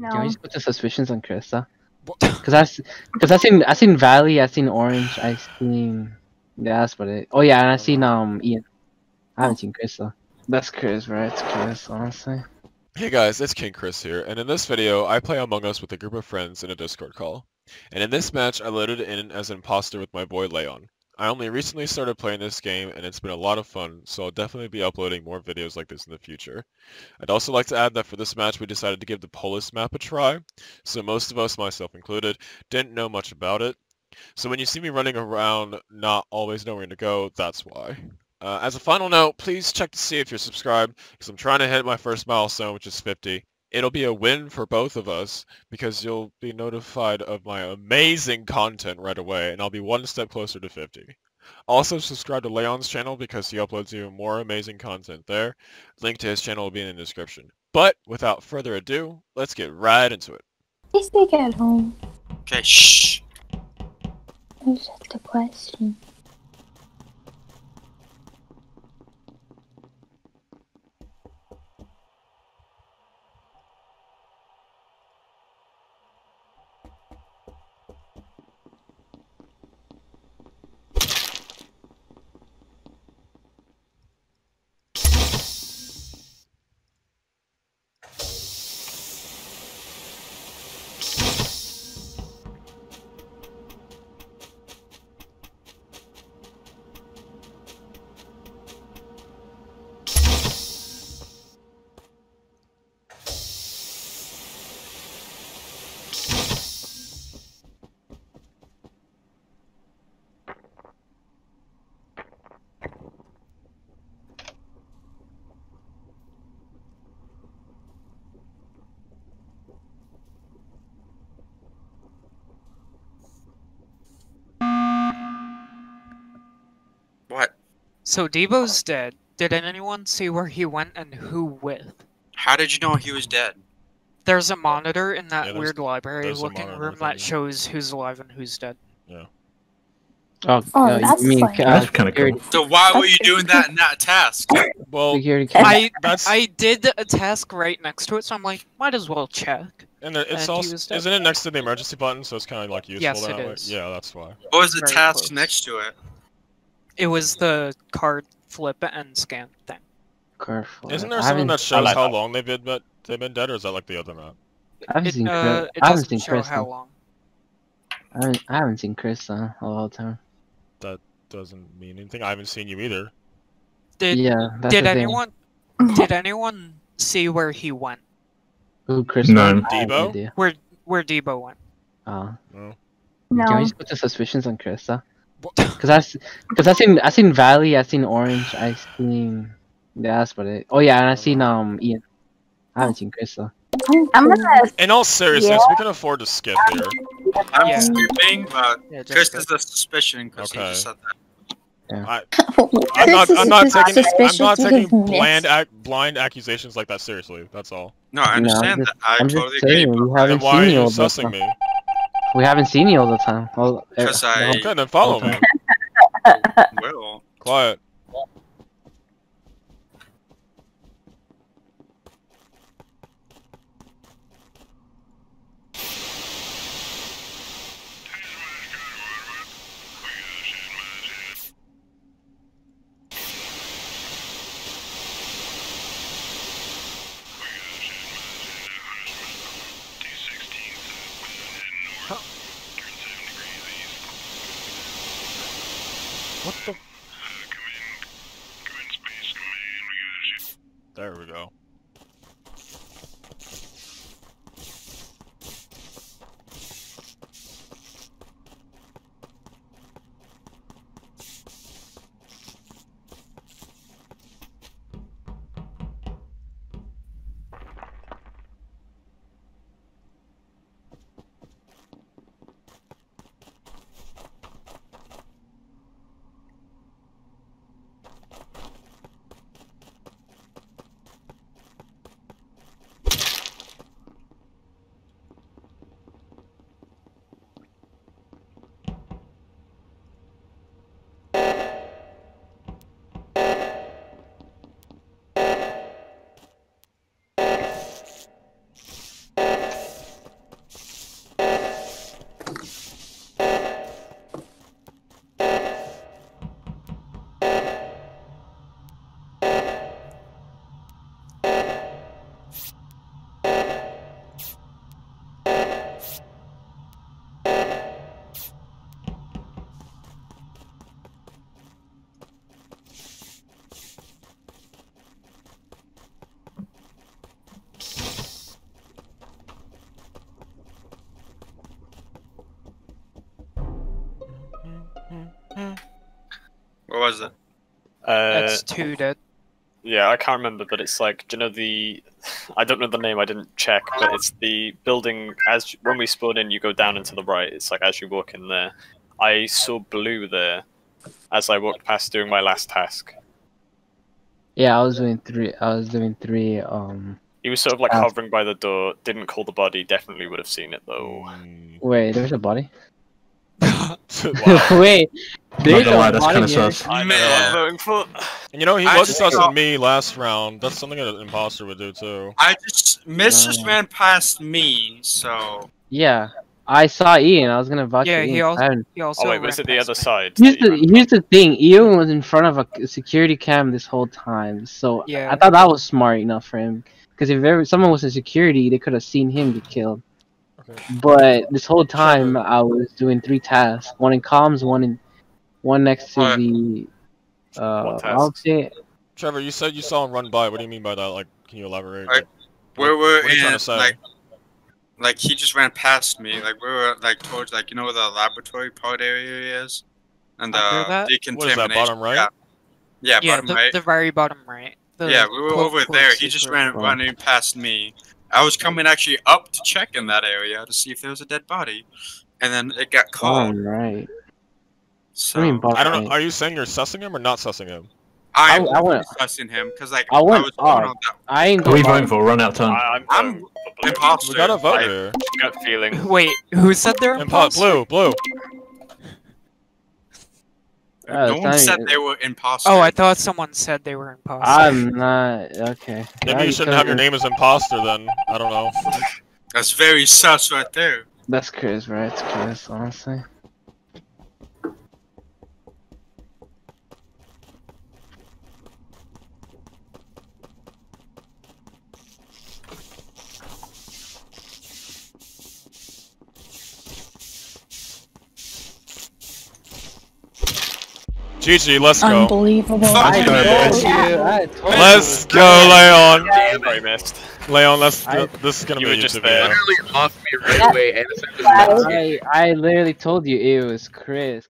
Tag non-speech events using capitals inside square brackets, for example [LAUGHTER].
Can we just put the suspicions on Krista? What? Cause I, cause I seen I seen Valley, I seen Orange, I seen yeah, that's what it. Oh yeah, and I seen um Ian. I haven't seen Krista. That's Kris, right? It's Kris, honestly. Hey guys, it's King Kris here, and in this video, I play Among Us with a group of friends in a Discord call. And in this match, I loaded in as an imposter with my boy Layon. I only recently started playing this game, and it's been a lot of fun, so I'll definitely be uploading more videos like this in the future. I'd also like to add that for this match, we decided to give the Polus map a try, so most of us, myself included, didn't know much about it. So when you see me running around not always knowing where to go, that's why. Uh, as a final note, please check to see if you're subscribed, because I'm trying to hit my first milestone, which is 50. It'll be a win for both of us, because you'll be notified of my amazing content right away, and I'll be one step closer to 50. Also, subscribe to Layon's channel, because he uploads even more amazing content there. Link to his channel will be in the description. But, without further ado, let's get right into it. Please they get home. Okay, shh. That was just a question. What? So Debo's dead. Did anyone see where he went and who with? How did you know he was dead? There's a monitor in that Yeah, weird library looking room that yeah. shows who's alive and who's dead. Oh, Oh, no, that's you mean fine. That's kinda cool. So why were you doing that in that task? [LAUGHS] Well, Security And- camera. I that's I did a task right next to it, so I'm like, might as well check. and there- it's and also isn't it next to the emergency button, so it's kind of like useful Yes, that it way? is. Yeah, that's why. What was the Very task close. next to it? It was the card flip and scan thing. Card flip. Isn't there something that shows like how that. long they've been but they've been dead, or is that like the other map? I haven't It, seen Kris. uh, it I haven't doesn't seen show Kris. how though. long. I haven't, I haven't seen Kris uh, a lot of time. Doesn't mean anything. I haven't seen you either. Did yeah, that's did the thing. anyone did anyone see where he went? Who Kris? No. went? I have no Debo? idea. Where where Debo went? Uh, No. Can we just put the suspicions on Krista? What? [SIGHS] Cause I, s- cause I seen I seen Valley, I seen Orange, I seen yeah, that's what it. Oh yeah, and I seen um Ian. I haven't seen Krista. I'm gonna. In all seriousness, Yeah. we can afford to skip here. I'm Yeah. skipping, but Yeah, Kris go. is a suspicion because he just said that. [LAUGHS] I'm not. I'm not taking. I'm not taking have bland, ac- blind accusations like that seriously. That's all. No, I No, I'm understand just- that. I I'm just totally agree. saying, we but- haven't Then why are seen you you all sussing me? We haven't seen you all the time. All, Because I- Okay, then follow me. Will. Quiet. What the? There we go. What was it? Uh, That's two dead. yeah, I can't remember, but it's like, do you know the? [LAUGHS] I don't know the name. I didn't check, but it's the building. As when we spawn in, you go down and to the right. It's like as you walk in there. I saw blue there, as I walked past doing my last task. Yeah, I was doing three. I was doing three. Um, He was sort of like hovering by the door. Didn't call the body. Definitely would have seen it though. Wait, there's a body. [LAUGHS] [LAUGHS] wow. wait, there's gonna lie, that's kinda here. sus. I know. Man. I'm voting for. And you know, he I was just sussing me last round. That's something an imposter would do too. I just Miss just Uh. ran past me, so Yeah, I saw Ian. I was gonna vote Yeah, for he Ian. also- He also Oh wait, was ran it the other me. side? Here's the here's the thing. Ian was in front of a security cam this whole time, so Yeah. I thought that was smart enough for him. Because if ever someone was in security, they could have seen him get killed. Okay. But this whole time, I was doing three tasks: one in comms, one in one next to What? the. Uh, What I'll tasks? say Trevor, you said you saw him run by. What do you mean by that? Like, can you elaborate? I- where were What are you trying in to say? like like he just ran past me. Like we were like towards like you know where the laboratory part area is, and the Under that? decontamination. What is that, bottom right? Yeah, yeah, Yeah, bottom the, right. the very bottom right. The yeah, we were over there. He just ran running past me. I was coming actually up to check in that area to see if there was a dead body, and then it got called. bottom right. So I mean, I don't know. Are you saying you're sussing him or not sussing him? I, I- I went- discussing him because like I went was going on that I ain't Who are we gonna voting for? Run out of I, time. I'm, I'm voting for blue. imposter. We got a vote I- here. Gut feeling. Wait, who said they're Impo- imposter? blue, blue. Oh, no one said even- they were imposters. Oh, I thought someone said they were imposter. I'm not okay. Maybe Now you shouldn't have your name as imposter then. I don't know. That's very sus right there. That's Kris, right? It's Kris, honestly. GG, let's go. Unbelievable. Fuck I you, told you. I told Let's you. go, Layon. Damn, I missed. Layon, let's. I- this is gonna You be a just YouTube there. literally off me right away, and I I literally told you it was Kris.